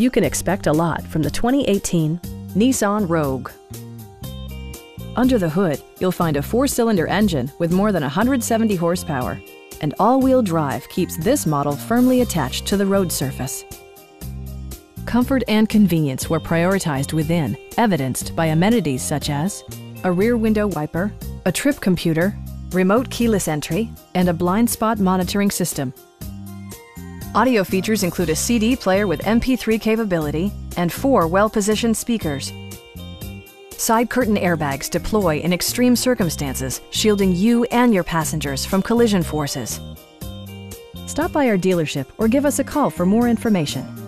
You can expect a lot from the 2018 Nissan Rogue. Under the hood, you'll find a four-cylinder engine with more than 170 horsepower, and all-wheel drive keeps this model firmly attached to the road surface. Comfort and convenience were prioritized within, evidenced by amenities such as a rear window wiper, a trip computer, remote keyless entry, and a blind spot monitoring system. Audio features include a CD player with MP3 capability and four well-positioned speakers. Side curtain airbags deploy in extreme circumstances, shielding you and your passengers from collision forces. Stop by our dealership or give us a call for more information.